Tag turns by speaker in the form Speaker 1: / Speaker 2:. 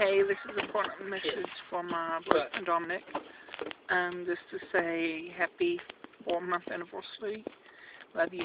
Speaker 1: Hey, this is a important message from uh, my boyfriend Dominic. Um, just to say happy four month anniversary. Love you.